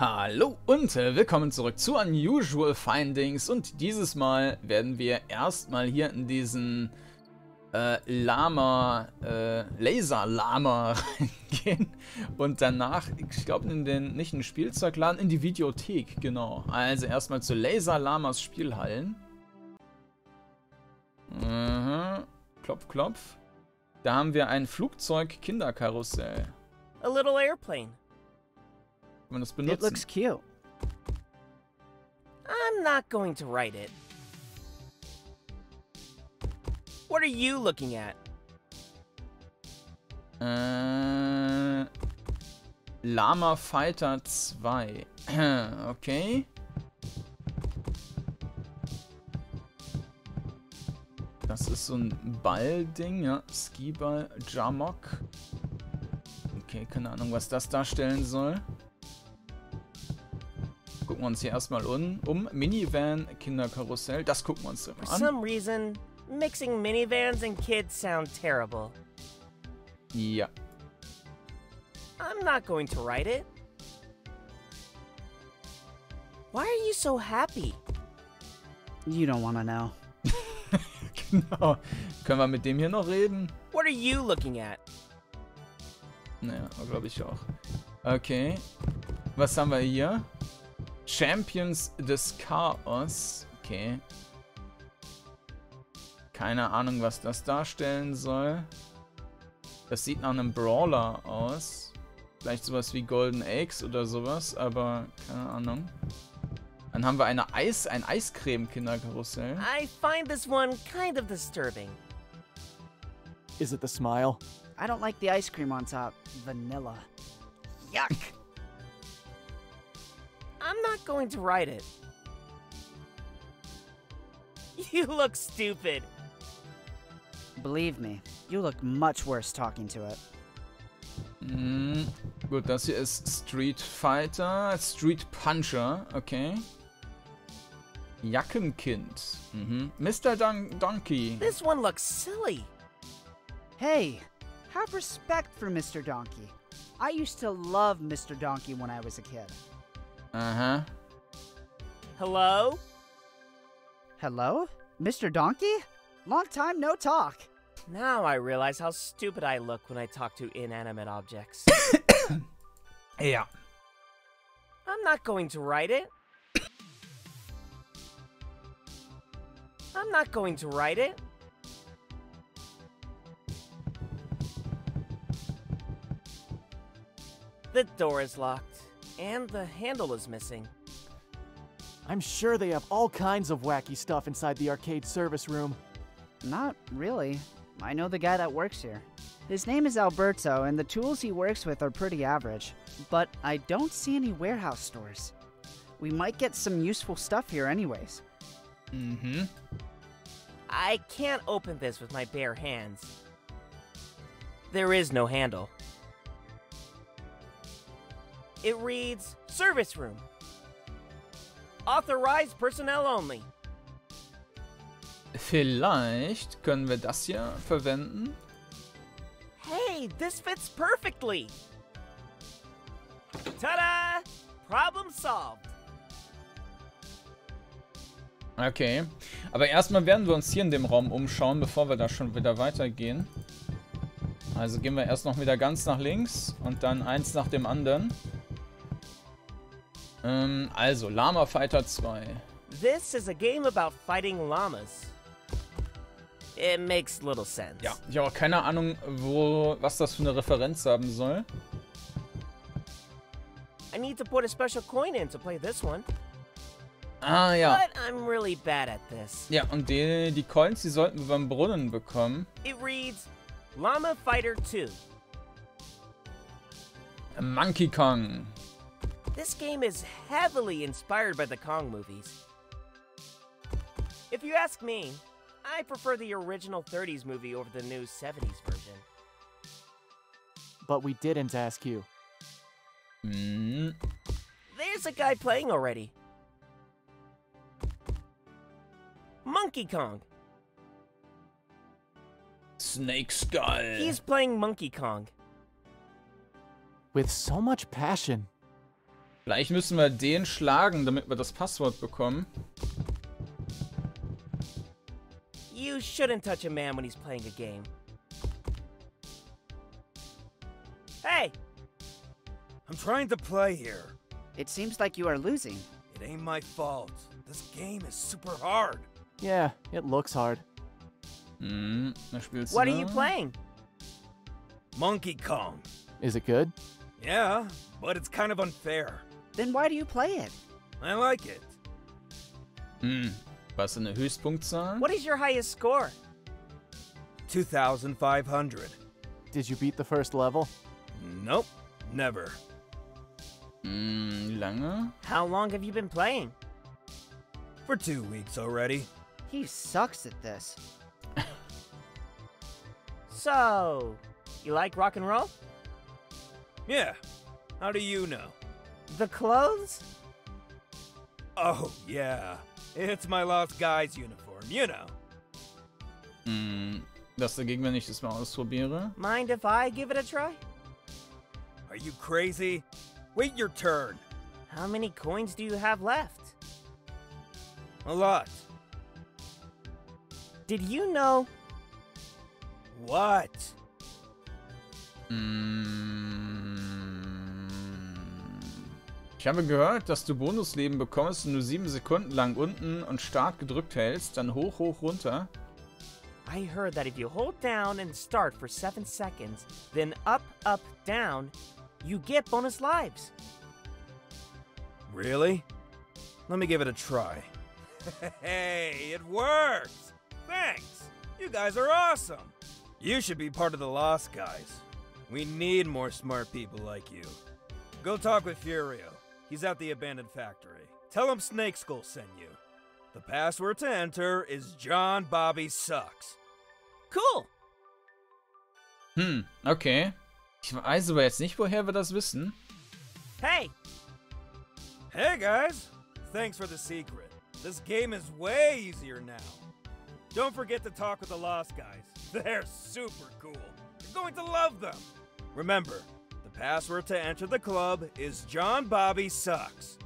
Hallo und äh, willkommen zurück zu Unusual Findings und dieses Mal werden wir erstmal hier in diesen äh, Lama, äh, Laser-Lama reingehen und danach, ich glaube in den, nicht in den Spielzeugladen, in die Videothek, genau. Also erstmal zu Laser-Lamas Spielhallen. Mhm. Klopf, klopf. Da haben wir ein Flugzeug-Kinderkarussell. A little airplane. Kann man das It benutzen? looks cute. I'm not going to write it. What are you looking at? Äh, Lama Fighter 2. okay. Das ist so ein Ballding, ja. Skiball, Jamok. Okay, keine Ahnung, was das darstellen soll. Gucken wir uns hier erstmal um. um. Minivan, Kinderkarussell. Das gucken wir uns For mal an. some reason, mixing minivans and kids sound terrible. Ja. I'm not going to write it. Why are you so happy? You don't want to know. genau. Können wir mit dem hier noch reden? What are you looking at? Naja, glaube ich auch. Okay. Was haben wir hier? Champions des Chaos. Okay. Keine Ahnung, was das darstellen soll. Das sieht nach einem Brawler aus. Vielleicht sowas wie Golden Eggs oder sowas, aber keine Ahnung. Dann haben wir eine Eis, ein Eiscreme-Kinderkarussell. I find this one kind of disturbing. Is it the smile? I don't like the ice cream on top. Vanilla. Yuck. I'm not going to write it. You look stupid. Believe me, you look much worse talking to it. Hm, gut, das hier ist Street Fighter, Street Puncher, okay. Jackenkind. Mhm. Mr. Don Donkey. This one looks silly. Hey, have respect for Mr. Donkey. I used to love Mr. Donkey when I was a kid. Aha. Hello? Hello? Mr. Donkey? Long time no talk. Now I realize how stupid I look when I talk to inanimate objects. yeah. I'm not going to write it. I'm not going to write it. The door is locked, and the handle is missing. I'm sure they have all kinds of wacky stuff inside the arcade service room. Not really. I know the guy that works here. His name is Alberto, and the tools he works with are pretty average. But I don't see any warehouse stores. We might get some useful stuff here, anyways. Mm Mhm. I can't open this with my bare hands. There is no handle. It reads Service Room. Authorized personnel only. Vielleicht können wir das hier verwenden. Hey, this fits perfectly. Ta da! Problem solved. Okay. Aber erstmal werden wir uns hier in dem Raum umschauen, bevor wir da schon wieder weitergehen. Also gehen wir erst noch wieder ganz nach links und dann eins nach dem anderen. Ähm, also, Lama Fighter 2. This is a game about fighting llamas. It makes little sense. Ja, ich habe auch keine Ahnung, wo, was das für eine Referenz haben soll. I need to put a special coin in to play this one. Ah, ja. But I'm really bad at this. Ja, und die, die Coins, die sollten wir beim Brunnen bekommen. It reads Llama Fighter 2. Monkey Kong. This game is heavily inspired by the Kong movies. If you ask me, I prefer the original 30s movie over the new 70s version. But we didn't ask you. Hm. There's a guy playing already. Monkey Kong. Snake Skull. He's playing Monkey Kong. With so much passion. Vielleicht müssen wir den schlagen, damit wir das Passwort bekommen. You shouldn't touch a man when he's playing a game. Hey! I'm trying to play here. It seems like you are losing. It ain't my fault. This game is super hard. Yeah, it looks hard. Was spielst What are you playing? Monkey Kong. Is it good? Yeah, but it's kind of unfair. Then why do you play it? I like it. Hm, was ist eine Höchstpunktzahl? What is your highest score? 2,500. Did you beat the first level? Nope, never. Hm, lange? How long have you been playing? For two weeks already. He sucks at this. So, you like rock and roll? Yeah. How do you know? The clothes? Oh, yeah. It's my Lost Guys uniform, you know. Hm, das dagegen, wenn ich das mal ausprobiere? Mind if I give it a try? Are you crazy? Wait your turn. How many coins do you have left? A lot. Did you know What? Hm, Ich habe gehört, dass du Bonusleben bekommst, wenn du sieben Sekunden lang unten und Start gedrückt hältst, dann hoch, hoch, runter. I heard that if you hold down and start for 7 seconds, then up, up, down, you get bonus lives. Really? Let me give it a try. hey, it works! Thanks! You guys are awesome! You should be part of the Lost Guys. We need more smart people like you. Go talk with Furio. He's at the abandoned factory. Tell him Snake Skull sent you. The password to enter is John Bobby Sucks. Cool! Hm, okay. Ich weiß aber jetzt nicht, woher wir das wissen. Hey, Hey guys! Thanks for the secret. This game is way easier now. Don't forget to talk with the Lost Guys. They're super cool. You're going to love them. Remember, the password to enter the club is John Bobby Sucks.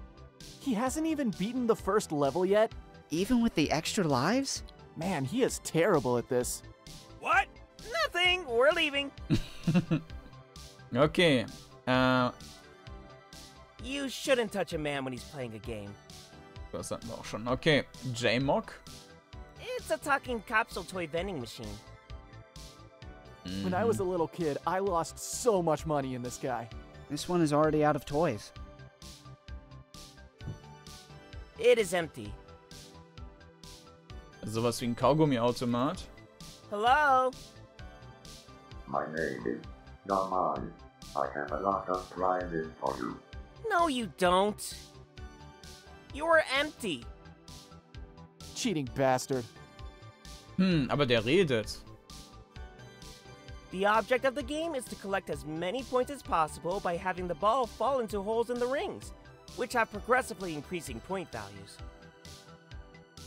He hasn't even beaten the first level yet? Even with the extra lives? Man, he is terrible at this. What? nothing, we're leaving. Okay. Äh, You shouldn't touch a man when he's playing a game. das hatten wir auch schon. Okay. J-Mock. It's a talking capsule toy vending machine. When I was a mm. little kid, I lost so much money in this guy. This one is already out of toys. It is empty. Sowas wie ein Kaugummiautomat. Hello? My name is John Mars. I have a lot of prizes for you. No, you don't. You're empty. Cheating bastard. Hm, aber der redet. The object of the game is to collect as many points as possible by having the ball fall into holes in the rings, which have progressively increasing point values.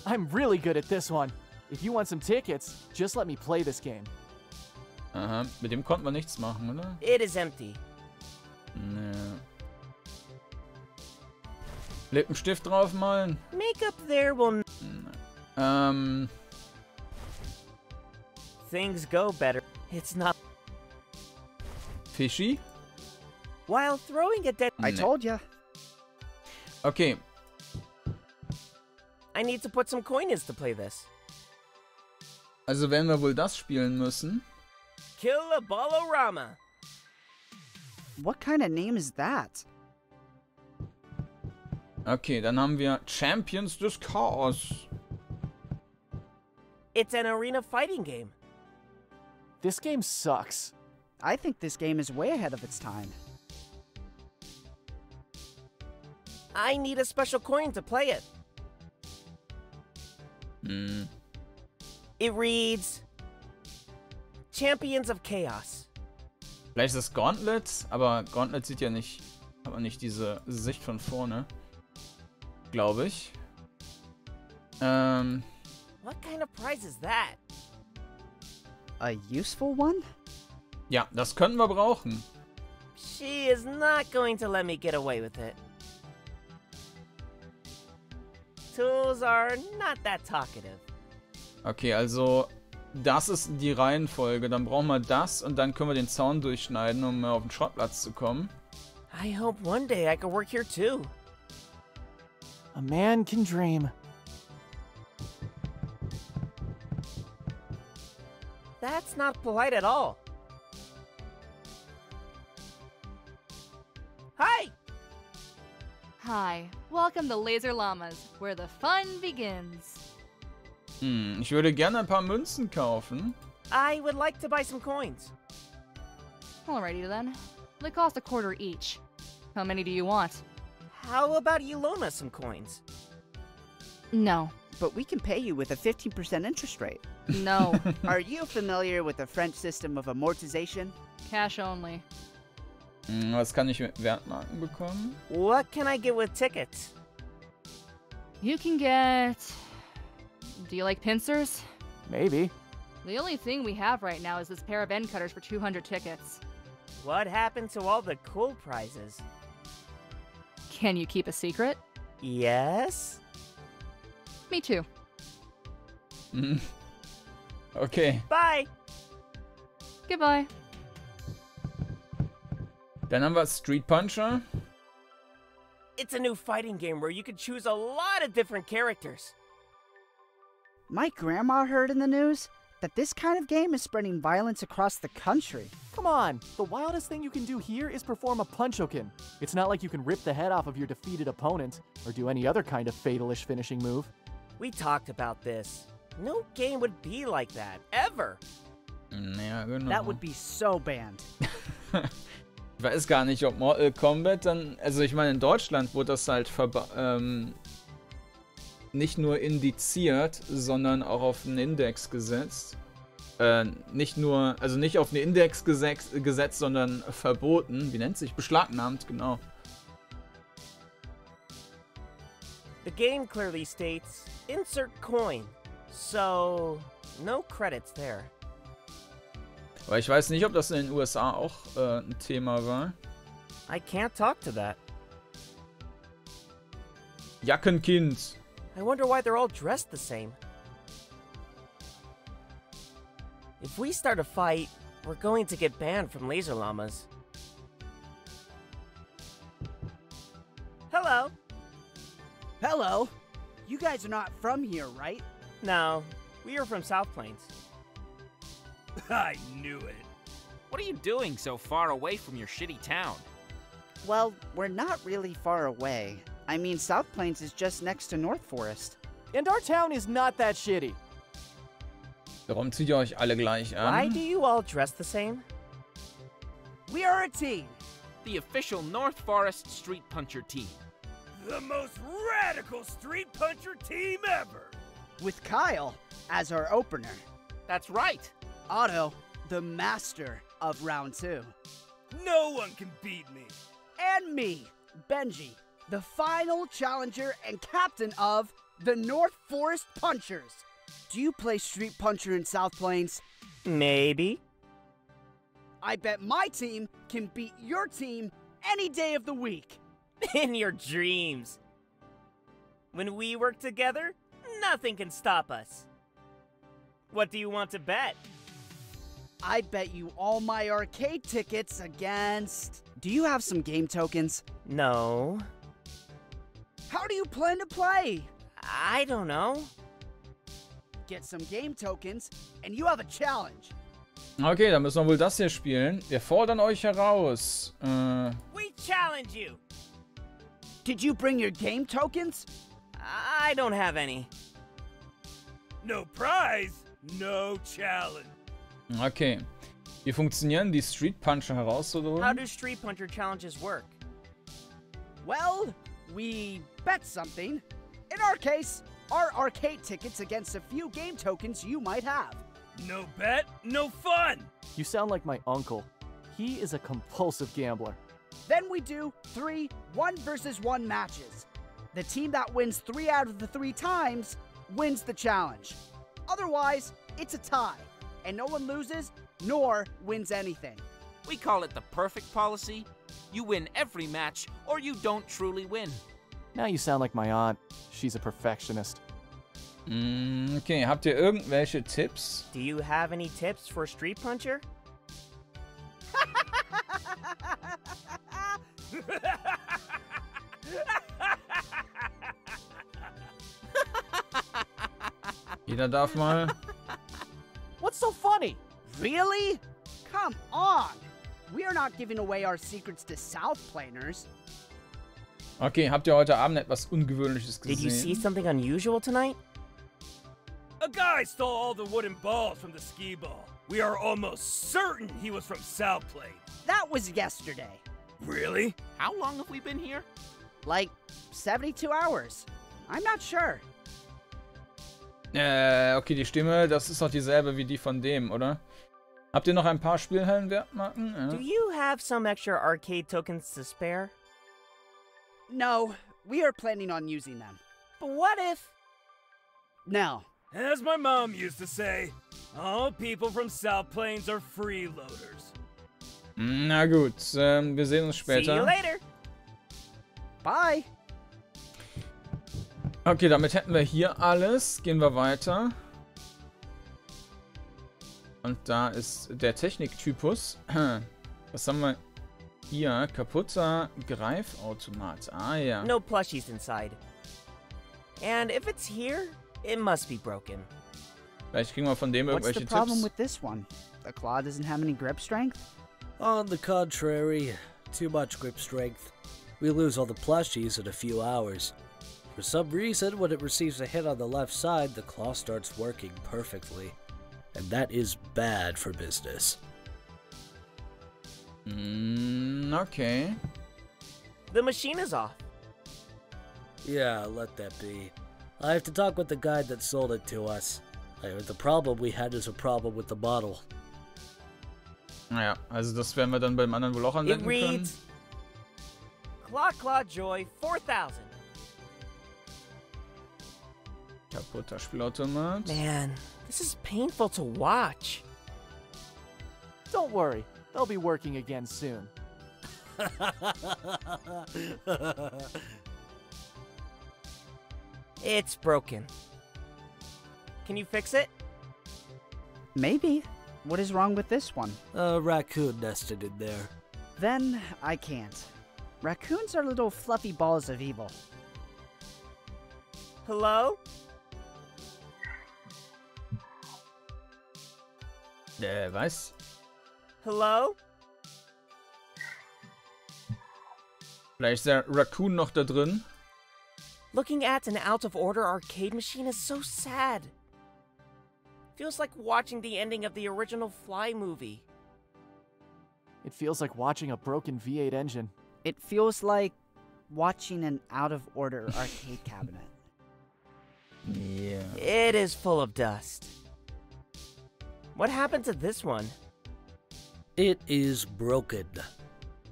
I'm really good at this one. If you want some tickets, just let me play this game. Uh-huh. Aha, mit dem konnten wir nichts machen, oder? It is empty. Ne. Lippenstift draufmalen? Makeup there will. Ähm, Things go better. It's not. fishy. While throwing a dead. I Nee. told ya. Okay, I need to put some coins to play this. also werden wir wohl das spielen müssen. Kill a Ballorama. What kind of name is that? Okay, dann haben wir Champions des Chaos. It's an arena fighting game. This game sucks. I think this game is way ahead of its time. I need a special coin to play it. Hmm. It reads Champions of Chaos. vielleicht ist es Gauntlet, aber Gauntlet sieht ja nicht, aber nicht diese Sicht von vorne. Glaube ich. Ähm, What kind of prize is that? a useful one? Ja, das können wir brauchen. She is not going to let me get away with it. Tools are not that talkative. Okay, also das ist die Reihenfolge. Dann brauchen wir das und dann können wir den Zaun durchschneiden, um auf den Schrottplatz zu kommen. I hope one day I can work here too. A man can dream. That's not polite at all. Hi! Hi, welcome to Laser Llamas, where the fun begins. Hm, ich würde gerne ein paar Münzen kaufen. I would like to buy some coins. Alrighty then. They cost a quarter each. How many do you want? How about you loan us some coins? No. But we can pay you with a 15% interest rate. No. Are you familiar with the French system of amortization? Cash only. Hm, was kann ich mit Wertmarken bekommen? What can I get with tickets? You can get. Do you like pincers? Maybe. The only thing we have right now is this pair of end cutters for 200 tickets. What happened to all the cool prizes? Can you keep a secret? Yes? Me too. Mm. Okay, Bye! Goodbye. dann haben wir Street Puncher. It's a new fighting game where you can choose a lot of different characters. My grandma heard in the news that this kind of game is spreading violence across the country. Come on, the wildest thing you can do here is perform a punchokin. It's not like you can rip the head off of your defeated opponent, or do any other kind of fatalish finishing move. We talked about this. No game would be like that, ever. Hm, Ja, genau. That would be so banned. Ich weiß gar nicht, ob Mortal Kombat dann. Also, ich meine, in Deutschland wurde das halt verba ähm, nicht nur indiziert, sondern auch auf einen Index gesetzt. Äh, nicht nur, also nicht auf einen Index gesetzt, gesetzt, sondern verboten. Wie nennt sich? Beschlagnahmt, genau. The game clearly states insert coin, so no credits there. Aber ich weiß nicht, ob das in den USA auch äh, ein Thema war. I can't talk to that. Jackenkind. I wonder why they're all dressed the same. If we start a fight, we're going to get banned from Laser Llamas. Hello. Hello. You guys are not from here, right? No, we are from South Plains. I knew it. What are you doing so far away from your shitty town? Well, we're not really far away. I mean, South Plains is just next to North Forest. And our town is not that shitty. Warum zieht ihr euch alle gleich Why do you all dress the same? We are a team. The official North Forest Street Puncher team. The most radical street puncher team ever. With Kyle as our opener. That's right. Otto, the master of round two. No one can beat me. And me, Benji, the final challenger and captain of the North Forest Punchers. Do you play Street Puncher in South Plains? Maybe. I bet my team can beat your team any day of the week. In your dreams. When we work together, nothing can stop us. What do you want to bet? I bet you all my arcade tickets against. Do you have some game tokens? No. How do you plan to play? I don't know. Get some game tokens, and you have a challenge. Okay, dann müssen wir wohl das hier spielen. Wir fordern euch heraus. Äh, We challenge you. Did you bring your game tokens? I don't have any. No prize, no challenge. okay. Wie funktionieren die Street Puncher How do Street Puncher challenges work? Well, we bet something. In our case, our arcade tickets against a few game tokens you might have. No bet, no fun. You sound like my uncle. He is a compulsive gambler. Then we do three one versus one matches. The team that wins three out of the three times wins the challenge. Otherwise, it's a tie, and no one loses nor wins anything. We call it the perfect policy. You win every match, or you don't truly win. Now you sound like my aunt. She's a perfectionist. Mm, okay, habt ihr irgendwelche Tipps? Do you have any tips for Street Puncher? Jeder darf mal. What's so funny? Really? Come on! We are not giving away our secrets to South Planers. Okay, habt ihr heute Abend etwas Ungewöhnliches Did you see something unusual tonight? A guy stole all the wooden balls from the skee ball. We are almost certain he was from South Plain. That was yesterday. Really? How long have we been here? Like 72 hours. I'm not sure. Äh, okay, die Stimme, das ist doch dieselbe wie die von dem, oder? Habt ihr noch ein paar Spielhallenwertmarken? Do Ja. you have some extra arcade tokens to spare? No, we are planning on using them. But what if. Now, As my mom used to say, all people from South Plains are freeloaders. Na gut, ähm, wir sehen uns See you später. later! bye! Okay, damit hätten wir hier alles. Gehen wir weiter. Und da ist der Techniktypus. Was haben wir hier? Kaputter Greifautomat. Ah ja. No plushies inside. And if it's here, it must be broken. Vielleicht kriegen wir von dem What's the irgendwelche problem Tipps. with this one? The claw doesn't have any grip strength? On the contrary, too much grip strength. We lose all the plushies in a few hours. For some reason, when it receives a hit on the left side, the claw starts working perfectly. And that is bad for business. Mm, okay. The machine is off. Yeah, let that be. I have to talk with the guy that sold it to us. The problem we had is a problem with the model. Naja, also das werden wir dann beim anderen wohl auch It anwenden können. reads Claw Claw Joy 4000. Kaputter Spielautomat. Man, this is painful to watch. Don't worry, they'll be working again soon. It's broken. Can you fix it? Maybe. What is wrong with this one? a raccoon nested in there. Then I can't. Raccoons are little fluffy balls of evil. Hello? Äh, was? Hello? Vielleicht ist der Raccoon noch da drin. Looking at an out of order arcade machine is so sad. Feels like watching the ending of the original Fly movie. It feels like watching a broken V8 engine. It feels like watching an out of order arcade cabinet. Yeah. It is full of dust. What happened to this one? It is broken.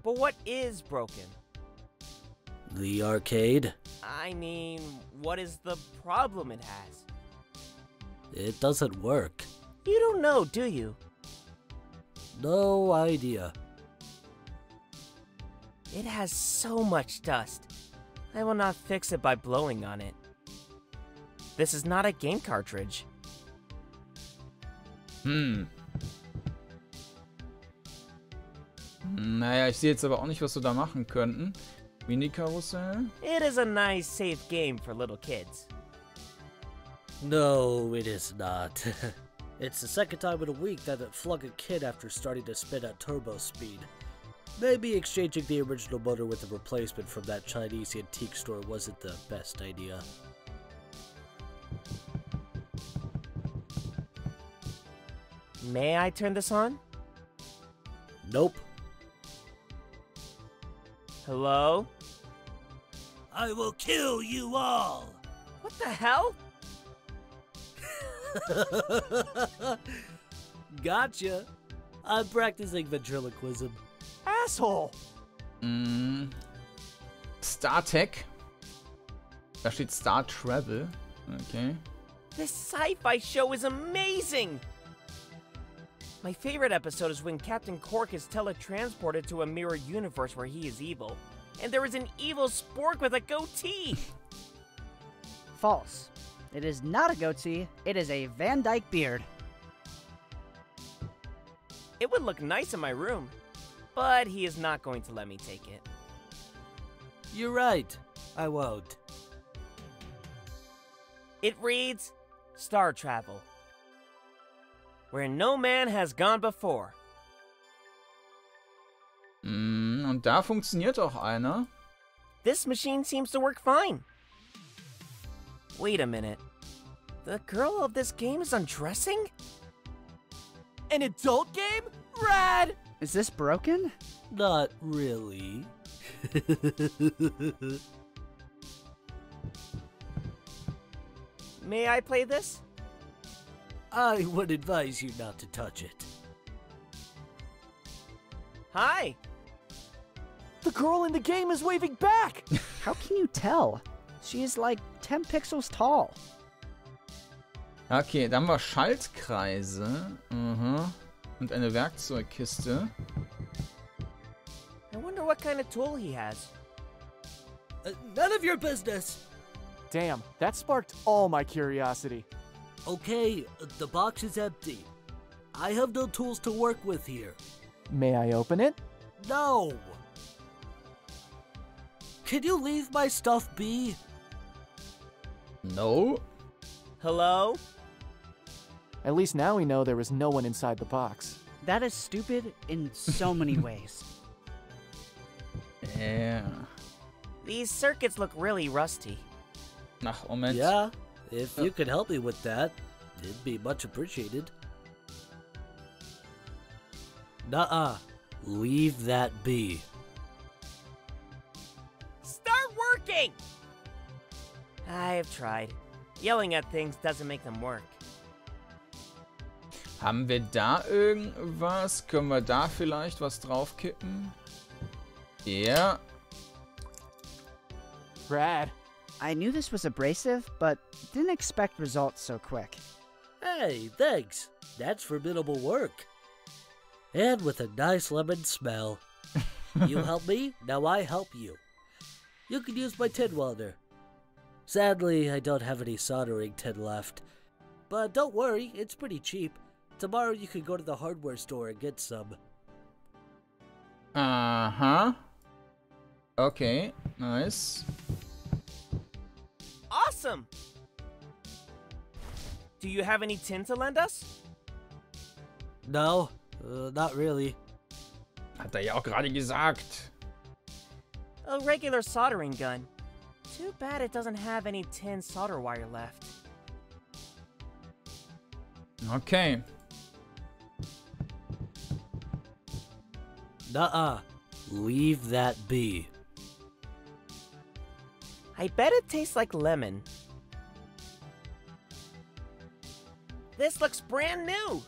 But what is broken? The arcade? I mean, what is the problem it has? It doesn't work. You don't know, do you? No idea. It has so much dust. I will not fix it by blowing on it. This is not a game cartridge. Hm. Naja, ich sehe jetzt aber auch nicht, was wir da machen könnten. Mini-Karussell? It is a nice, safe game for little kids. No, it is not. it's the second time in a week that it flung a kid after starting to spin at turbo speed. Maybe exchanging the original motor with a replacement from that Chinese antique store wasn't the best idea. May I turn this on? Nope. Hello? I will kill you all! What the hell? gotcha! I'm practicing ventriloquism. Asshole! Mm. StarTech. Da steht Star Travel. Okay. This sci fi show is amazing! My favorite episode is when Captain Cork is teletransported to a mirror universe where he is evil. and there is an evil spork with a goatee. False. It is not a goatee, it is a Van Dyke beard. It would look nice in my room, but he is not going to let me take it. You're right. I won't. It reads Star Travel, where no man has gone before. Mm, und da funktioniert auch einer. This machine seems to work fine. Wait a minute. The girl of this game is undressing? An adult game? Rad! Is this broken? Not really. May I play this? I would advise you not to touch it. Hi. The girl in the game is waving back! How can you tell? She is like 10 pixels tall. Okay, dann haben wir Schaltkreise. Mhm. Und eine Werkzeugkiste. I wonder what kind of tool he has. Uh, none of your business. Damn, that sparked all my curiosity. Okay, the box is empty. I have no tools to work with here. May I open it? No! Can you leave my stuff be? No. Hello? At least now we know there was no one inside the box. That is stupid in so many ways. Yeah. These circuits look really rusty. Ach, Moment. Yeah, if uh. you could help me with that, it'd be much appreciated. Nuh-uh. Leave that be. Start working! I have tried. Yelling at things doesn't make them work. Haben wir da irgendwas? Können wir da vielleicht was draufkippen? Ja. Rad. I knew this was abrasive, but didn't expect results so quick. Hey, thanks. That's formidable work. And with a nice lemon smell. you help me, now I help you. You can use my tin welder. Sadly, I don't have any soldering tin left. But don't worry, it's pretty cheap. Tomorrow you can go to the hardware store and get some. Uh-huh. Okay, nice. Awesome! Do you have any tin to lend us? No, uh, not really. Hat er ja auch gerade gesagt. A regular soldering gun. Too bad it doesn't have any tin solder wire left. Okay. Nuh-uh. Leave that be. I bet it tastes like lemon. This looks brand new!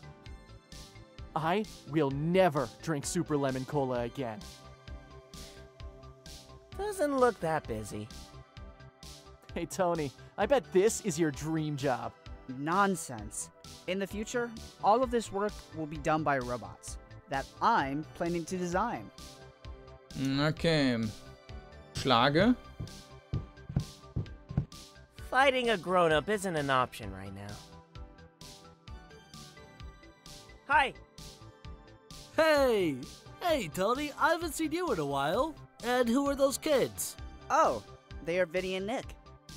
I will never drink Super Lemon Cola again. Doesn't look that busy. Hey, Tony, I bet this is your dream job. Nonsense. In the future, all of this work will be done by robots that I'm planning to design. Okay. Schlage. Fighting a grown up isn't an option right now. Hi! Hey! Hey, Tony, I haven't seen you in a while. And who are those kids? Oh, they are Vinny and Nick.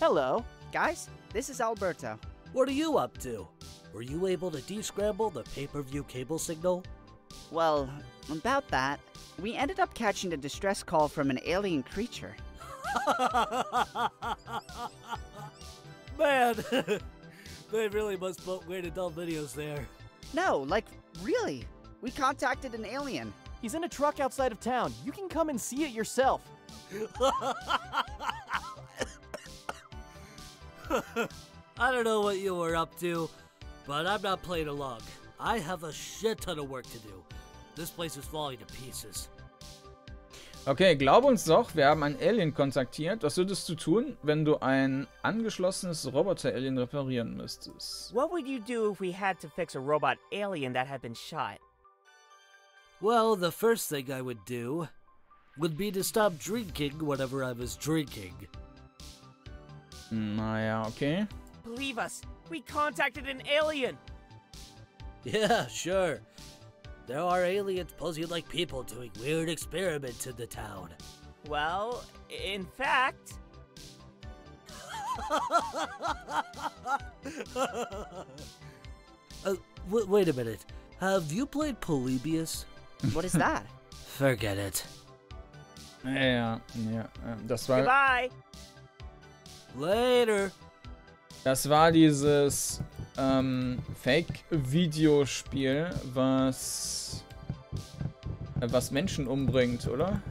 Hello. Guys, this is Alberto. What are you up to? Were you able to descramble the pay-per-view cable signal? Well, about that, we ended up catching a distress call from an alien creature. Man, they really must put weird adult videos there. No, like, really. We contacted an alien. He's in a truck outside of town. You can come and see it yourself. I don't know what you were up to, but I'm not playing along. I have a shit ton of work to do. This place is falling to pieces. Okay, glaub uns doch, wir haben einen Alien kontaktiert. Was würdest du tun, wenn du ein angeschlossenes Roboter-Alien reparieren müsstest? What would you do if we had to fix a robot alien that had been shot? Well, the first thing I would do would be to stop drinking whatever I was drinking. Naja, okay. Believe us, we contacted an alien. Yeah, sure. There are aliens posing like people doing weird experiments in the town. Well, in fact, Uh, w- wait a minute. Have you played Polybius? What is that? Forget it. Ja, ja, ja. Das war, goodbye. Later. das war dieses ähm, Fake-Videospiel, was, äh, was Menschen umbringt, oder?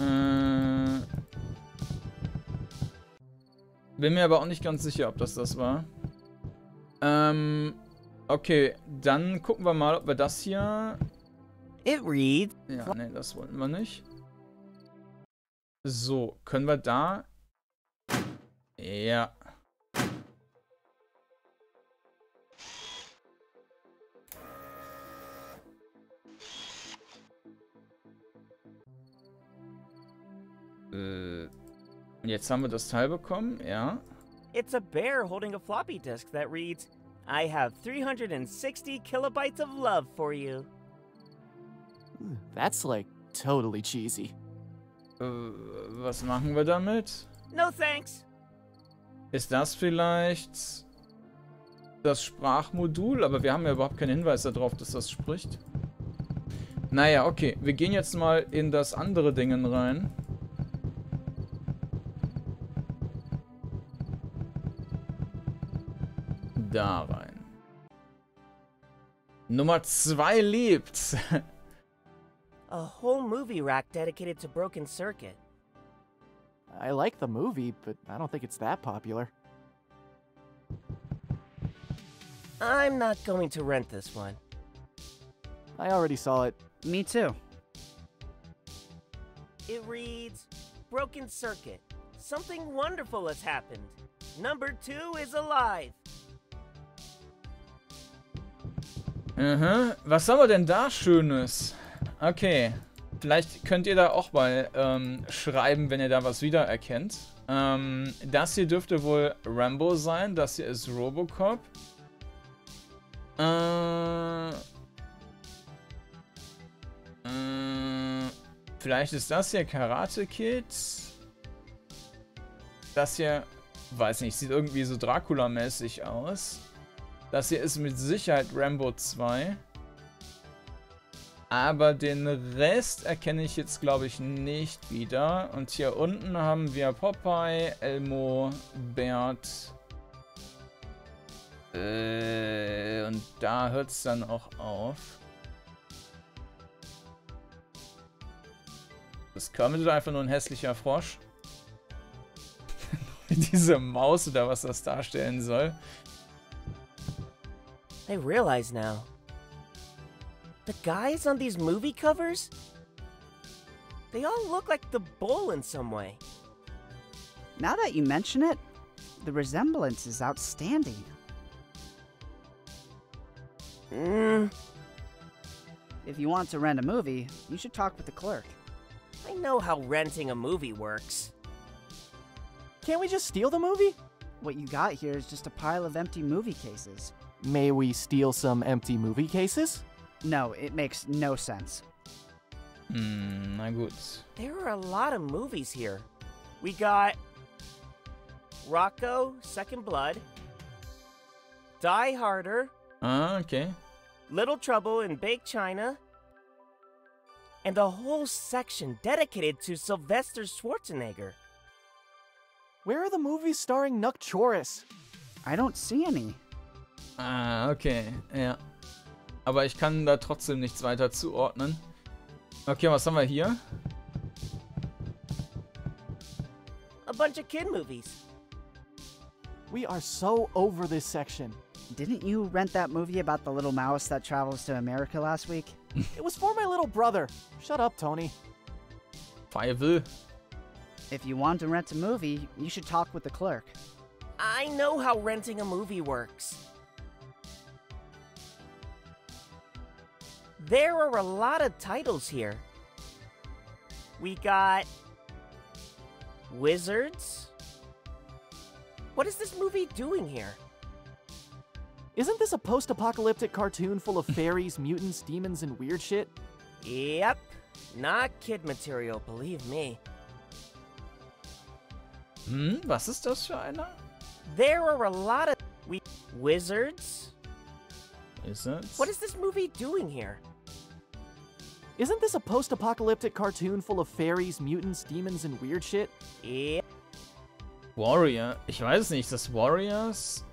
Äh, bin mir aber auch nicht ganz sicher, ob das das war. Ähm, okay, dann gucken wir mal, ob wir das hier It reads Ja, nee, das wollten wir nicht. So, können wir da... Ja. Äh, und jetzt haben wir das Teil bekommen, ja. It's a bear holding a floppy disk that reads, I have 360 kilobytes of love for you. That's like totally cheesy. Äh, was machen wir damit? No thanks. Ist das vielleicht das Sprachmodul? Aber wir haben ja überhaupt keinen Hinweis darauf, dass das spricht. Naja, okay. Wir gehen jetzt mal in das andere Dingen rein. Da rein. Nummer 2 lebt. A whole movie rack dedicated to Broken Circuit. I like the movie, but I don't think it's that popular. I'm not going to rent this one. I already saw it. Me too. It reads, Broken Circuit. Something wonderful has happened. Number two is alive. Aha. Was haben wir denn da Schönes? Okay. Vielleicht könnt ihr da auch mal ähm, schreiben, wenn ihr da was wiedererkennt. Ähm, das hier dürfte wohl Rambo sein. Das hier ist Robocop. Äh, äh, vielleicht ist das hier Karate Kid. Das hier, weiß nicht, sieht irgendwie so Dracula-mäßig aus. Das hier ist mit Sicherheit Rambo 2. Aber den Rest erkenne ich jetzt, glaube ich, nicht wieder. Und hier unten haben wir Popeye, Elmo, Bert. Äh, und da hört es dann auch auf. Das Kermit ist einfach nur ein hässlicher Frosch. Diese Maus oder was das darstellen soll. I realize now. The guys on these movie covers? They all look like the bull in some way. Now that you mention it, the resemblance is outstanding. Mm, If you want to rent a movie, you should talk with the clerk. I know how renting a movie works. Can't we just steal the movie? What you got here is just a pile of empty movie cases. May we steal some empty movie cases? No, it makes no sense. Hm, na gut. There are a lot of movies here. We got Rocco, Second Blood, Die Harder, Ah, okay. Little Trouble in Big China, and a whole section dedicated to Sylvester Schwarzenegger. Where are the movies starring Nuck Choris? I don't see any. Ah, okay. Ja. Aber ich kann da trotzdem nichts weiter zuordnen. Okay, was haben wir hier? A bunch of kid movies. We are so over this section. Didn't you rent that movie about the little mouse that travels to America last week? It was for my little brother. Shut up, Tony. Feivel. If you want to rent a movie, you should talk with the clerk. I know how renting a movie works. There are a lot of titles here. We got. Wizards? What is this movie doing here? Isn't this a post apocalyptic cartoon full of fairies, mutants, demons, and weird shit? Yep. Not kid material, believe me. Hm, was ist das für einer? There are a lot of. We. Wizards? Ist es? What is this movie doing here? Isn't this a post apocalyptic cartoon full of fairies, mutants, demons, and weird shit? Warrior? Ich weiß nicht. Das Warriors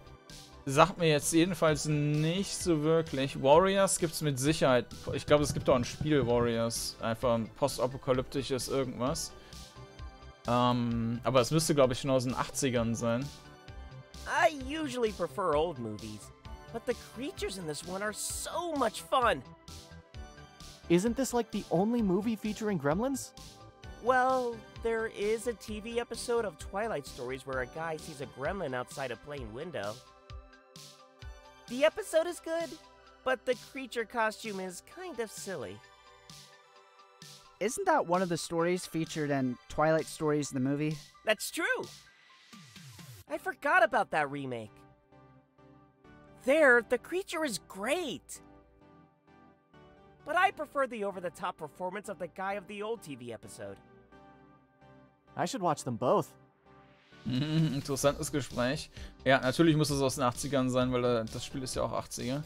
sagt mir jetzt jedenfalls nicht so wirklich. Warriors gibt es mit Sicherheit. Ich glaube, es gibt auch ein Spiel Warriors. Einfach ein postapokalyptisches irgendwas. Ähm, aber es müsste, glaube ich, schon aus den 80ern sein. I usually prefer old movies, but the creatures in this one are so much fun. Isn't this like the only movie featuring gremlins? Well, there is a TV episode of Twilight Stories where a guy sees a gremlin outside a plane window. The episode is good, but the creature costume is kind of silly. Isn't that one of the stories featured in Twilight Stories, the movie? That's true! I forgot about that remake. There, the creature is great! But I prefer the over the top performance of the guy of the old TV episode. I should watch them both. Mhm, interessantes Gespräch. Ja, natürlich muss es aus den 80ern sein, weil äh, das Spiel ist ja auch 80er.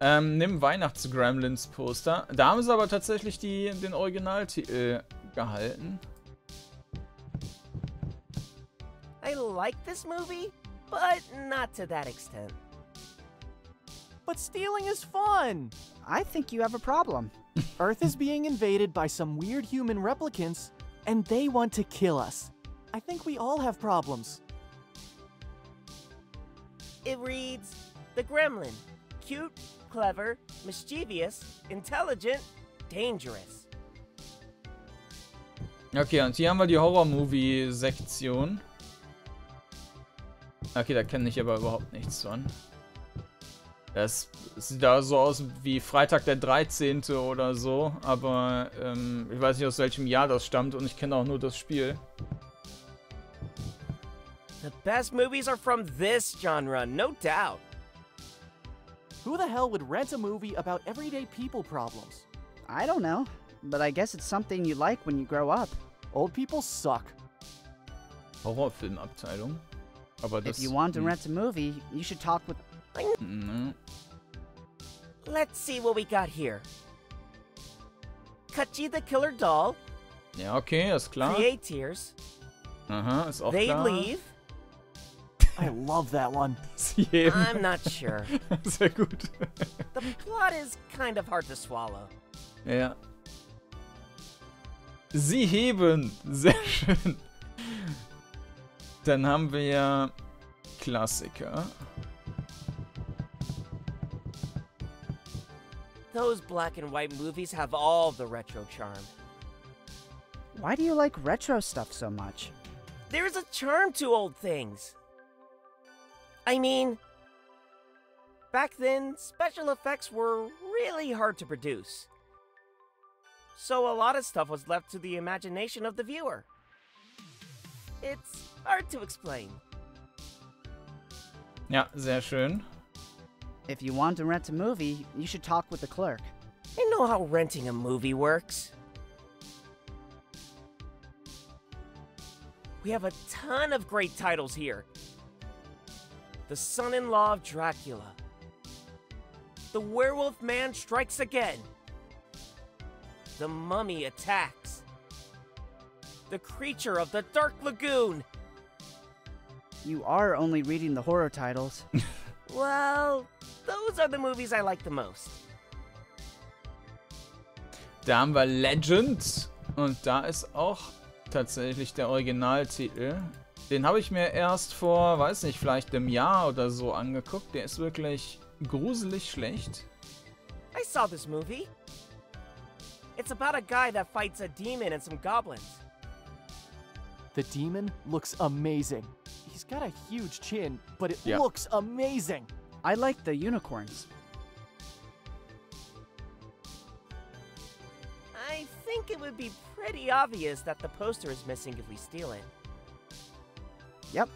Ähm, nimm Weihnachts-Gremlins-Poster. Da haben sie aber tatsächlich die, den Originaltitel gehalten. I like this movie, but not to that extent. But stealing is fun! I think you have a problem. Earth is being invaded by some weird human replicants, and they want to kill us. I think we all have problems. It reads The Gremlin. Cute, clever, mischievous, intelligent, dangerous. Okay, und hier haben wir die Horror-Movie-Sektion. Okay, da kenne ich aber überhaupt nichts von. Das sieht da so aus wie Freitag der 13. oder so, aber ähm, ich weiß nicht aus welchem Jahr das stammt und ich kenne auch nur das Spiel. The best movies are from this genre, no doubt. Who the hell would rent a movie about everyday people problems? I don't know, but I guess it's something you like when you grow up. Old people suck. Horrorfilmabteilung. Aber das. If you want to hm, rent a movie, you should talk with. Ne. Let's see what we got here. Kachi the Killer Doll, Ja, okay, ist klar. Create Tears, Aha, ist auch They klar. Leave. I love that one. Sie heben. I'm not sure. Sehr gut. The plot is kind of hard to swallow. Ja. Sie heben. Sehr schön. Dann haben wir Klassiker. Those black and white movies have all the retro charm. Why do you like retro stuff so much? There's a charm to old things. I mean, back then, special effects were really hard to produce. So a lot of stuff was left to the imagination of the viewer. It's hard to explain. Ja, sehr schön. If you want to rent a movie, you should talk with the clerk. I know how renting a movie works. We have a ton of great titles here The Son in Law of Dracula, The Werewolf Man Strikes Again, The Mummy Attacks, The Creature of the Dark Lagoon. You are only reading the horror titles. Well, those are the movies I like the most. Da haben wir Legend. Und da ist auch tatsächlich der Originaltitel. Den habe ich mir erst vor, weiß nicht, vielleicht einem Jahr oder so angeguckt. Der ist wirklich gruselig schlecht. I saw this movie. It's about a guy that fights a demon and some goblins. The demon looks amazing. He's got a huge chin, but it Yeah. looks amazing. I like the unicorns. I think it would be pretty obvious that the poster is missing if we steal it. Yep.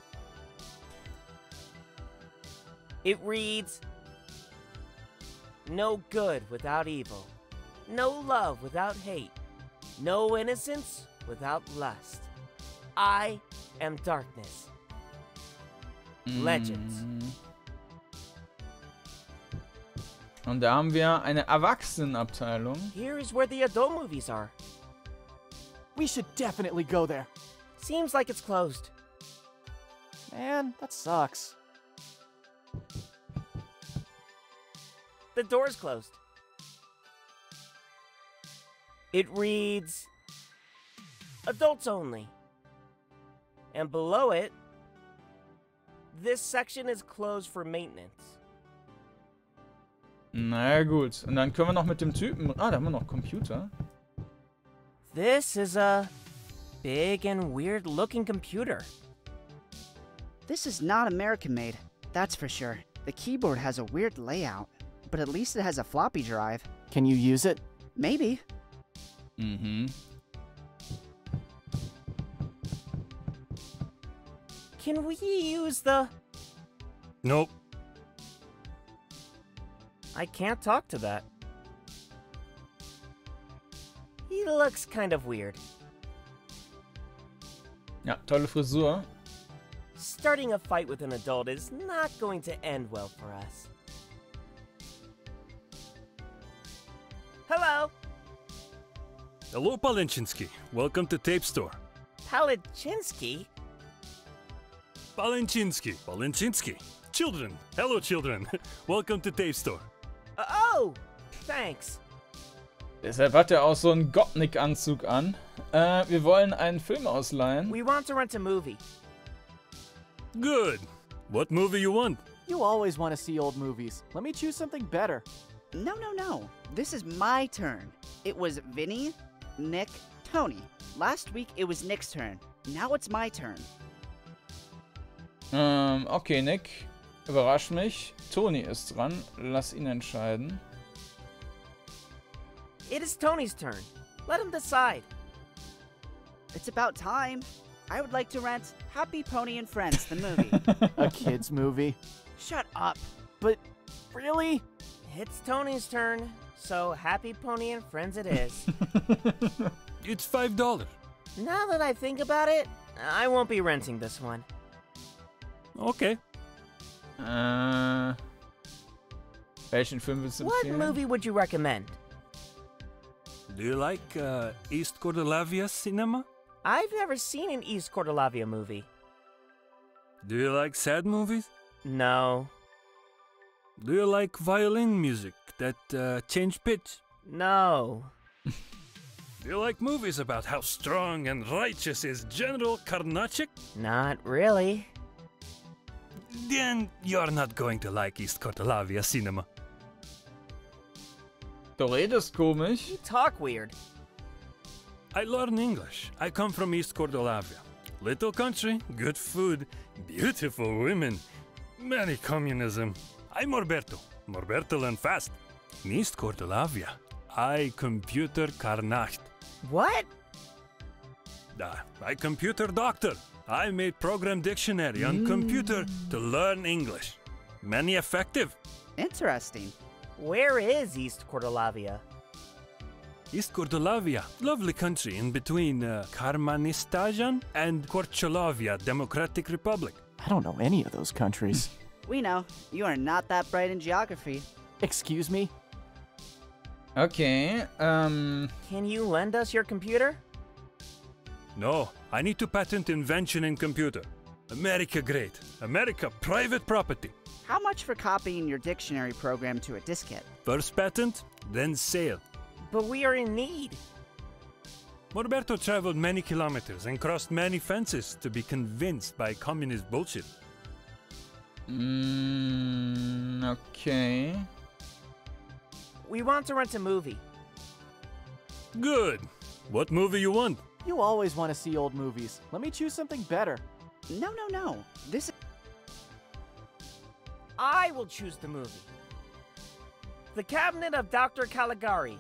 It reads No good without evil, no love without hate, no innocence without lust. I am darkness. Legends. Mm. Und da haben wir eine Erwachsenenabteilung. Here is where the adult movies are. We should definitely go there. Seems like it's closed. Man, that sucks. The door's closed. It reads Adults only. And below it, this section is closed for maintenance. Na ja, gut. Und dann können wir noch mit dem Typen. Ah, da haben wir noch Computer. This is a big and weird looking computer. This is not American made, that's for sure. The keyboard has a weird layout, but at least it has a floppy drive. Can you use it? Maybe. Mm-hmm. Can we use the. Nope. I can't talk to that. He looks kind of weird. Ja, tolle Frisur. Starting a fight with an adult is not going to end well for us. Hello, Hello, Palinchinsky. Welcome to Tape Store. Palachinsky. Palinchinsky. Palinchinsky. Children. Hello, children. Welcome to Tape Store. Oh, thanks. Deshalb hat er auch so einen Gopnik-Anzug an. Äh, wir wollen einen Film ausleihen. We want to rent a movie. Good. What movie you want? You always want to see old movies. Let me choose something better. No, no, no. This is my turn. It was Vinny, Nick, Tony. Last week it was Nick's turn. Now it's my turn. Ähm, okay, Nick. Überrasch mich. Toni ist dran. Lass ihn entscheiden. It is Tony's turn. Let him decide. It's about time. I would like to rent Happy Pony and Friends, the movie. A kid's movie. Shut up. But really? It's Tony's turn, so happy pony and friends it is. It's five dollars. now that I think about it, I won't be renting this one. Okay. Äh, welchen Film willst du What empfehlen? movie would you recommend? Do you like uh, East Cordolavia cinema? I've never seen an East Cordolavia movie. Do you like sad movies? No. Do you like violin music that uh, change pitch? No. Do you like movies about how strong and righteous is General Karnachik? Not really. Then you're not going to like East Cordolavia cinema. Du redest komisch. You talk weird. I learn English. I come from East Cordolavia. Little country, good food, beautiful women, many communism. I'm Morberto. Morberto learn fast. In East Cordolavia, I computer Karnacht. What? Ah, I computer doctor. I made program dictionary on computer to learn English. Many effective. Interesting. Where is East Cordolavia? East Cordolavia, lovely country in between uh, Karmanistajan and Korcholavia Democratic Republic. I don't know any of those countries. We know. You are not that bright in geography. Excuse me? Okay, ähm, Can you lend us your computer? No, I need to patent invention in computer. America great. America private property. How much for copying your dictionary program to a diskette? First patent, then sale. But we are in need. Morberto traveled many kilometers and crossed many fences to be convinced by communist bullshit. mm, okay. We want to rent a movie. Good. What movie you want? You always want to see old movies. Let me choose something better. No, no, no. This I will choose the movie. The Cabinet of Dr. Caligari.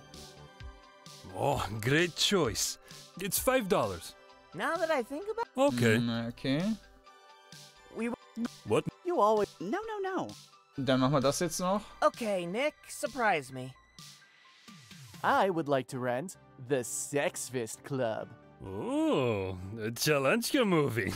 Oh, great choice. It's five dollars. Now that I think about it. Okay. Mm, Okay. we What? You always. No, no, no. Dann machen wir das jetzt noch. Okay, Nick, surprise me. I would like to rent the Sex Fist Club. Oh, a Chalanchka movie.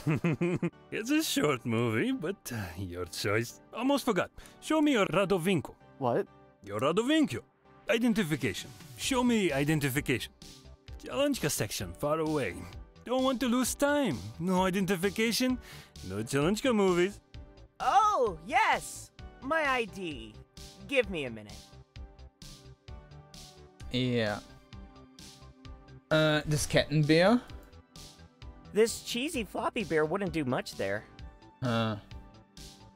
it's a short movie, but uh, your choice. Almost forgot. Show me your Radovinko. What? Your Radovinko. Identification. Show me identification. Chalanchka section, far away. Don't want to lose time. No identification, no Chalanchka movies. Oh, yes! My ID. Give me a minute. Uh, ja. Äh, Diskettenbär. This cheesy floppy bear wouldn't do much there. Äh.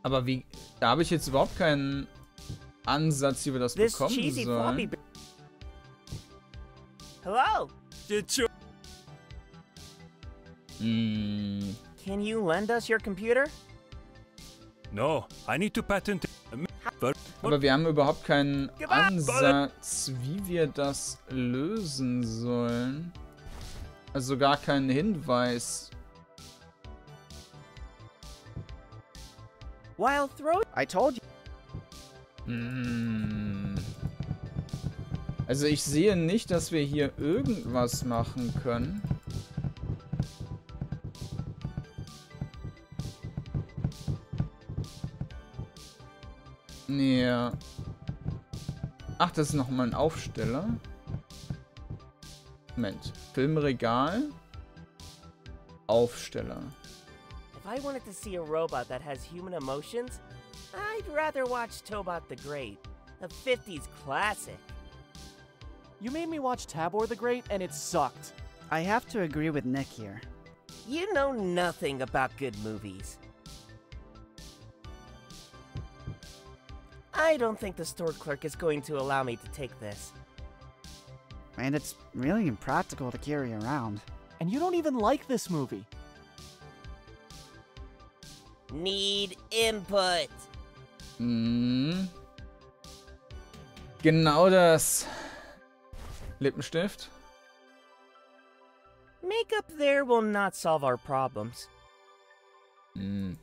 Aber wie. Da habe ich jetzt überhaupt keinen Ansatz, wie wir das This bekommen cheesy floppy sollen. bear. Hello? Get your Hm. Can you lend us your computer? No, I need to patent. But Aber wir haben überhaupt keinen. Ansatz, wie wir das lösen sollen. Also gar keinen Hinweis. While throwing. I told you. Hm. Also ich sehe nicht, dass wir hier irgendwas machen können. Nee. Ach, das ist nochmal ein Aufsteller. Moment. Filmregal. Aufsteller. If I wanted to see a robot that has human emotions, I'd rather watch Tobot the Great, a 50s classic. You made me watch Tabor the Great, and it sucked. I have to agree with Nick here. You know nothing about good movies. I don't think the store clerk is going to allow me to take this. And it's really impractical to carry around. And you don't even like this movie. Need input. Mhm. Genau das. Lippenstift. Makeup there will not solve our problems. Hm.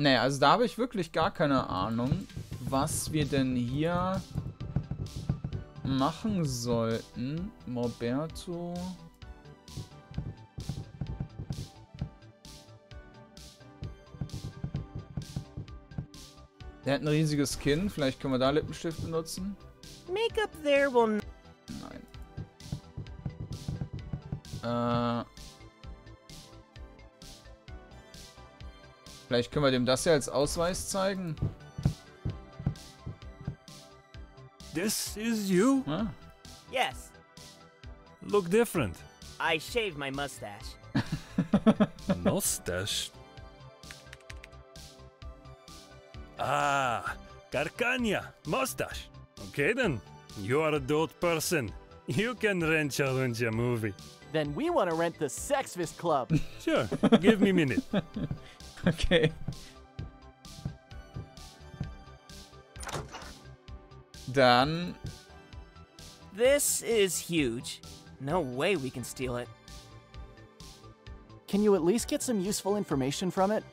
Naja, also da habe ich wirklich gar keine Ahnung, was wir denn hier machen sollten. Morberto. Der hat ein riesiges Kinn. Vielleicht können wir da Lippenstift benutzen. Makeup there will Nein. Äh. Vielleicht können wir dem das ja als Ausweis zeigen. this is you. Ah. Yes, Look different. I shave my mustache. Mustache. Ah, Carcania, mustache. Okay then, you are a adult person. You can rent challenge a movie. Then we want to rent the Sex Fist Club. Sure, give me a minute. Okay. Dann. This is huge. No way we can steal it. Can you at least get some useful information from it?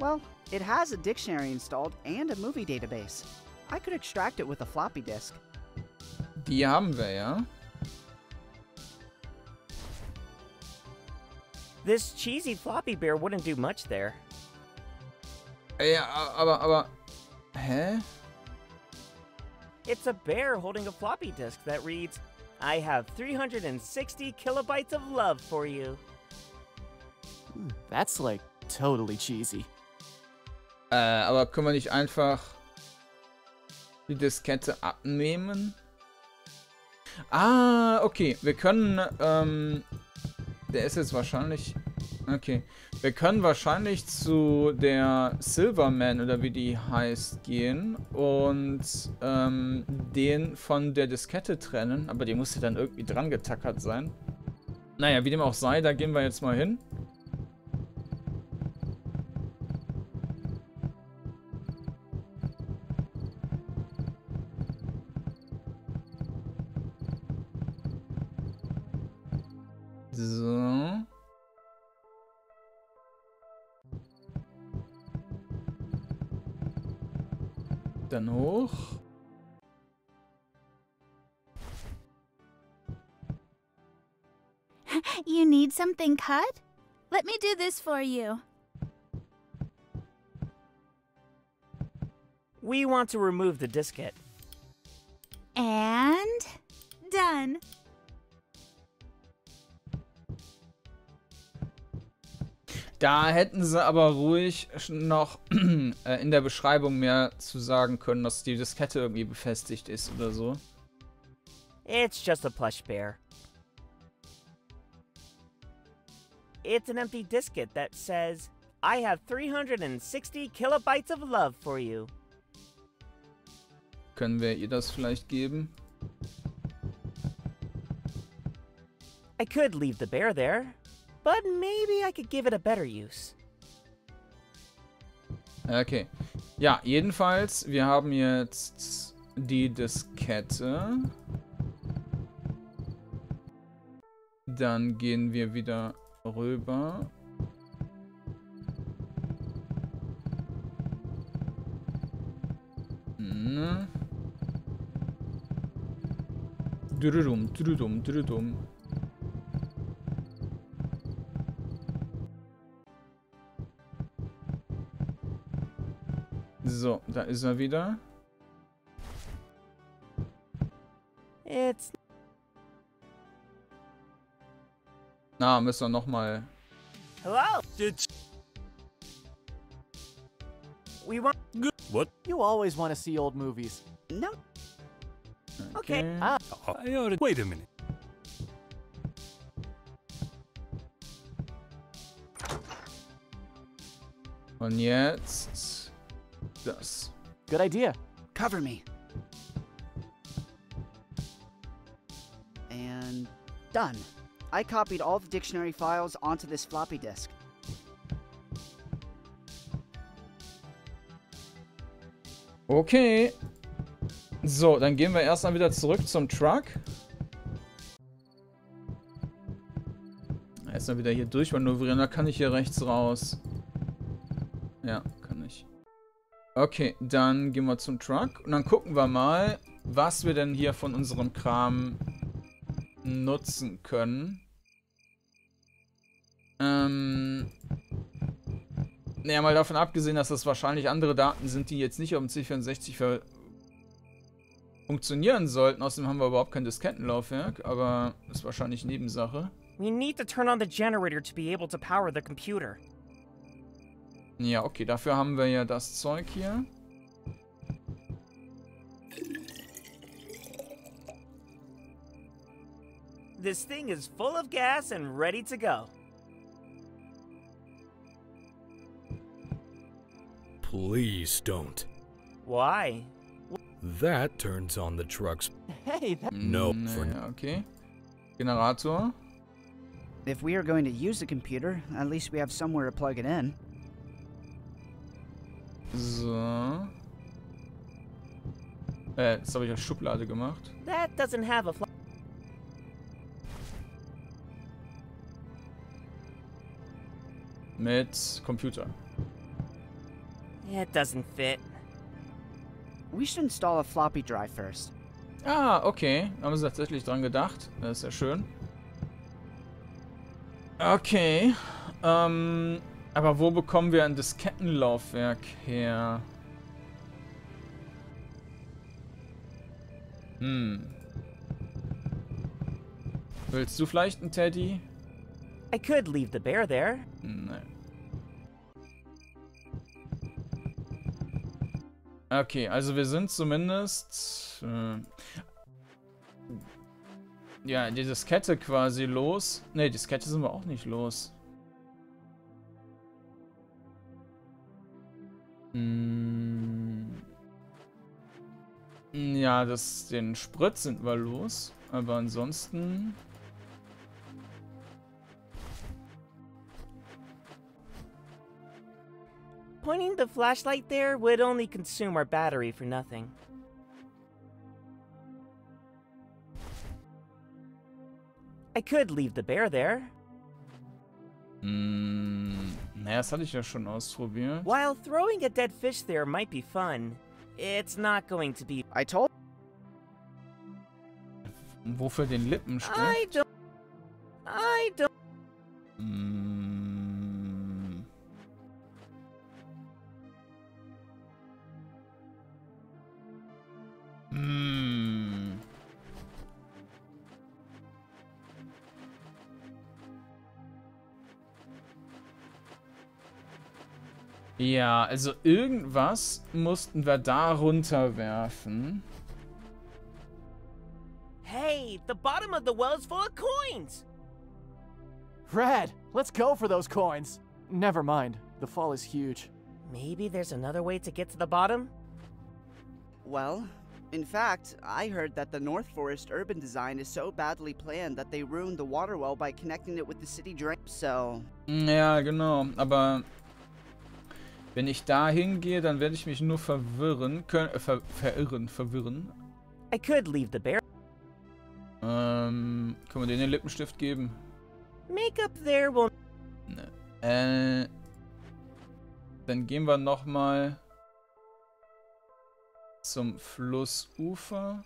Well, it has a dictionary installed and a movie database. I could extract it with a floppy disk. Die haben wir ja. This cheesy floppy bear wouldn't do much there. Ja, aber, aber. Hä? It's a bear holding a floppy disk that reads, I have 360 kilobytes of love for you. That's like totally cheesy. Äh, aber können wir nicht einfach die Diskette abnehmen? Ah, okay. Wir können, ähm, der ist jetzt wahrscheinlich, okay. Wir können wahrscheinlich zu der Silverman oder wie die heißt gehen und ähm, den von der Diskette trennen, aber die muss ja dann irgendwie dran getackert sein. Naja, wie dem auch sei, da gehen wir jetzt mal hin. Dann hoch. You need something cut? Let me do this for you. We want to remove the diskette. And done. Da hätten sie aber ruhig noch äh, in der Beschreibung mehr zu sagen können, dass die Diskette irgendwie befestigt ist oder so. It's just a plush bear. It's an empty diskette that says, I have 360 kilobytes of love for you. Können wir ihr das vielleicht geben? I could leave the bear there, but maybe I could give it a better use. Okay. Ja, jedenfalls, wir haben jetzt die Diskette. Dann gehen wir wieder rüber. Ne? Dürüdum, dürüdum, So, da ist er wieder. It's Na, müssen wir nochmal. hello. We want what? You always want to see old movies. No, Okay. Ah, I already. Wait a minute. Und jetzt das. good idea. cover me. And done. I copied all the dictionary files onto this floppy disk. Okay. So, dann gehen wir erstmal wieder zurück zum Truck. Erstmal wieder hier durchmanövrieren. Da kann ich hier rechts raus. Ja. Okay, dann gehen wir zum Truck. Und dann gucken wir mal, was wir denn hier von unserem Kram nutzen können. Ähm... Naja, mal davon abgesehen, dass das wahrscheinlich andere Daten sind, die jetzt nicht auf dem C64 ver funktionieren sollten. Außerdem haben wir überhaupt kein Diskettenlaufwerk, aber ist wahrscheinlich Nebensache. We need to turn on the generator to be able to power the computer. Ja, okay, dafür haben wir ja das Zeug hier. This thing is full of gas and ready to go. Please don't. Why? That turns on the truck's. Hey, that, No, Mm, for naja, okay. Generator. If we are going to use the computer, at least we have somewhere to plug it in. So. Äh, das habe ich als Schublade gemacht. That doesn't have a Mit Computer. It doesn't fit. We should install a floppy drive first. Ah, okay. Haben sie tatsächlich dran gedacht. Das ist ja schön. Okay. Ähm, aber wo bekommen wir ein Diskettenlaufwerk her? Hm. Willst du vielleicht ein Teddy? I could leave the bear there. Nein. Okay, also wir sind zumindest äh, ja, die Diskette quasi los. Ne, Diskette sind wir auch nicht los. Hm. Ja, das, den Sprit sind wir los. Aber ansonsten... Pointing the flashlight there would only consume our battery for nothing. I could leave the bear there. Hm, naja, das hatte ich ja schon ausprobiert. While throwing a dead fish there might be fun, it's not going to be. I told. Wofür den Lippenstift? I don't. Ja, also irgendwas mussten wir da runterwerfen. Hey, the bottom of the well is full of coins! Rad! Let's go for those coins! Never mind. The fall is huge. Maybe there's another way to get to the bottom? Well, in fact, I heard that the North Forest urban design is so badly planned that they ruined the water well by connecting it with the city drain. So, Ja, genau. Aber wenn ich da hingehe, dann werde ich mich nur verwirren. Können, äh, ver verirren, verwirren. I could leave the bear. Ähm, können wir denen den Lippenstift geben? Makeup there will. Ne. Äh, dann gehen wir nochmal zum Flussufer.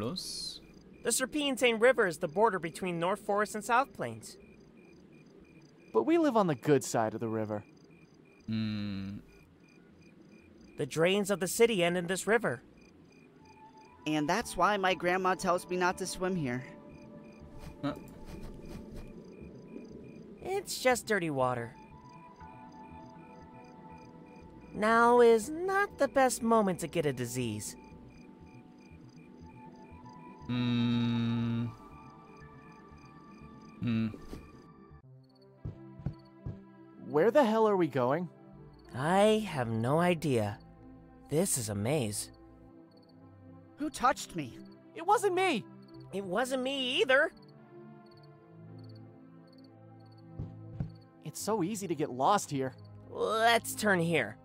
Fluss. The Serpentine River is the border between Northforest and South Plains. But we live on the good side of the river. Hmm. The drains of the city end in this river. and that's why my grandma tells me not to swim here. Huh. It's just dirty water. Now is not the best moment to get a disease. Hmm. Hmm. Where the hell are we going? I have no idea. This is a maze. Who touched me? It wasn't me! It wasn't me either. It's so easy to get lost here. Let's turn here.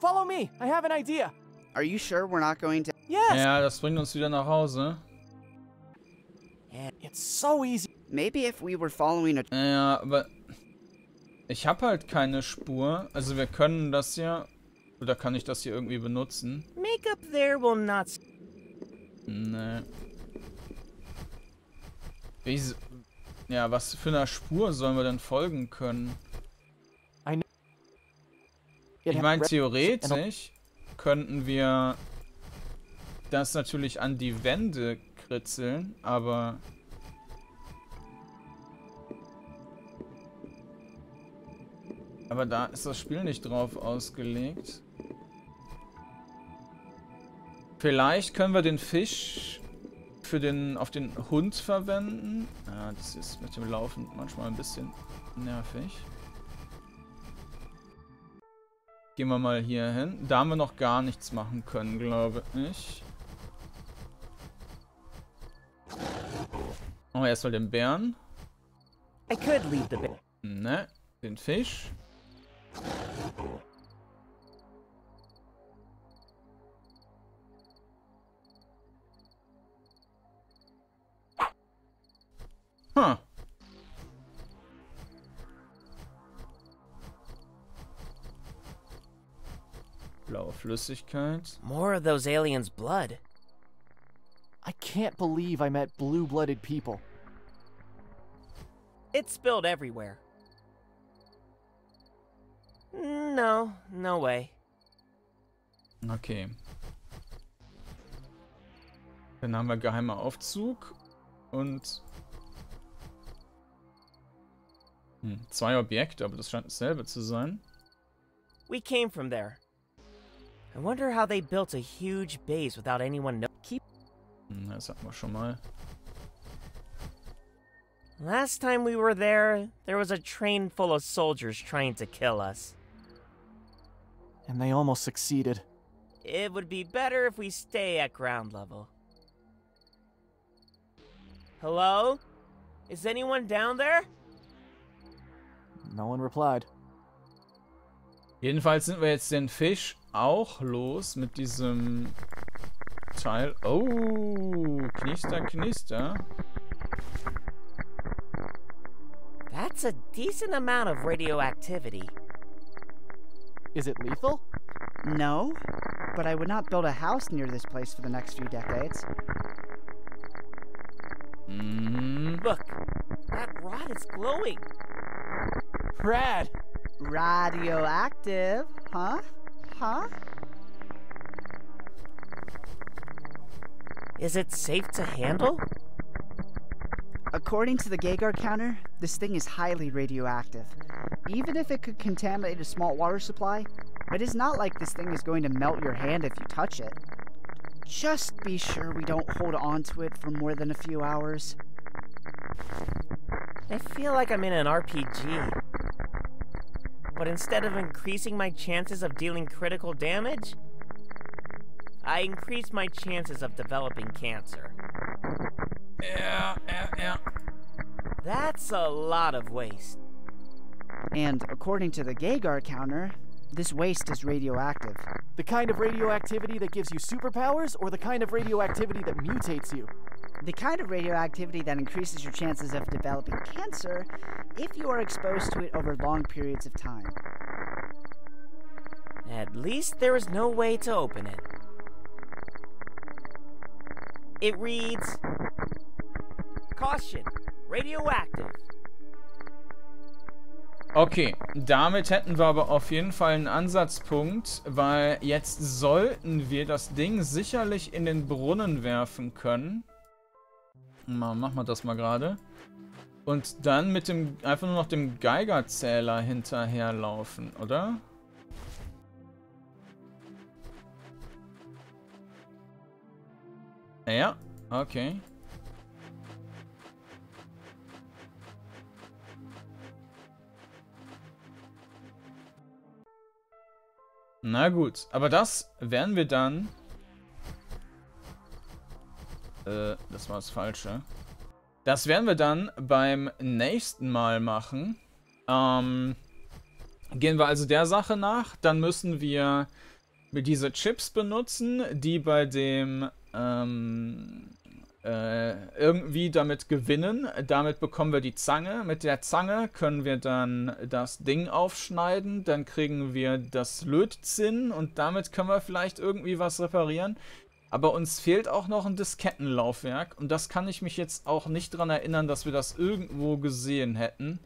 Follow me! I have an idea! Are you sure we're not going to? Yes! Ja, das bringt uns wieder nach Hause. It's so easy. Maybe if we were following a. Ja, aber ich habe halt keine Spur. Also wir können das ja... Oder kann ich das hier irgendwie benutzen? Makeup there will not. Nee. Wie, s- ja, was für einer Spur sollen wir denn folgen können? Ich meine, theoretisch könnten wir das natürlich an die Wände kritzeln, aber... Aber da ist das Spiel nicht drauf ausgelegt. Vielleicht können wir den Fisch für den auf den Hund verwenden. Ja, das ist mit dem Laufen manchmal ein bisschen nervig. Gehen wir mal hier hin. Da haben wir noch gar nichts machen können, glaube ich. Oh, erstmal den Bären. I could leave the bear. Ne, den Fisch. Huh. Blaue Flüssigkeit. More of those aliens' blood. I can't believe I met blue blooded people. It spilled everywhere. No, no way. Okay. Dann haben wir geheimer Aufzug und hm, zwei Objekte, aber das scheint dasselbe zu sein. We came from there. I wonder how they built a huge base without anyone know. Keep. Mm, das hatten wir schon mal. Last time we were there, there was a train full of soldiers trying to kill us. And they almost succeeded. it would be better if we stay at ground level. Hello? Is anyone down there? No one replied. Jedenfalls sind wir jetzt den Fisch auch los mit diesem Teil. Oh, knister, knister. That's a decent amount of radioactivity. Is it lethal? No, but I would not build a house near this place for the next few decades. Mhm. Look, that rod is glowing. Rad! Radioactive, huh? Huh? Is it safe to handle? According to the Geiger counter, this thing is highly radioactive. Even if it could contaminate a small water supply, it is not like this thing is going to melt your hand if you touch it. Just be sure we don't hold on to it for more than a few hours. I feel like I'm in an RPG. But instead of increasing my chances of dealing critical damage, I increase my chances of developing cancer. Ja, ja, ja. That's a lot of waste. And according to the Geiger counter, this waste is radioactive. The kind of radioactivity that gives you superpowers, or the kind of radioactivity that mutates you? The kind of radioactivity that increases your chances of developing cancer if you are exposed to it over long periods of time. At least there is no way to open it. It reads Caution, radioactive. Okay, damit hätten wir aber auf jeden Fall einen Ansatzpunkt, weil jetzt sollten wir das Ding sicherlich in den Brunnen werfen können. Mal, machen wir das mal gerade. Und dann mit dem, einfach nur noch dem Geigerzähler hinterherlaufen, oder? Ja, okay. Na gut, aber das werden wir dann... Äh, das war das Falsche. Das werden wir dann beim nächsten Mal machen. Ähm, gehen wir also der Sache nach. Dann müssen wir diese Chips benutzen, die bei dem ähm, äh, irgendwie damit gewinnen. Damit bekommen wir die Zange. Mit der Zange können wir dann das Ding aufschneiden. Dann kriegen wir das Lötzinn und damit können wir vielleicht irgendwie was reparieren. Aber uns fehlt auch noch ein Diskettenlaufwerk und das kann ich mich jetzt auch nicht dran erinnern, dass wir das irgendwo gesehen hätten.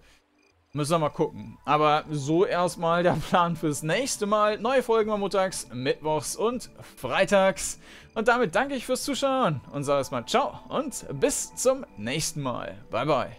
Müssen wir mal gucken. Aber so erstmal der Plan fürs nächste Mal. Neue Folgen am Montags, Mittwochs und Freitags. Und damit danke ich fürs Zuschauen und sage erstmal ciao und bis zum nächsten Mal. Bye, bye.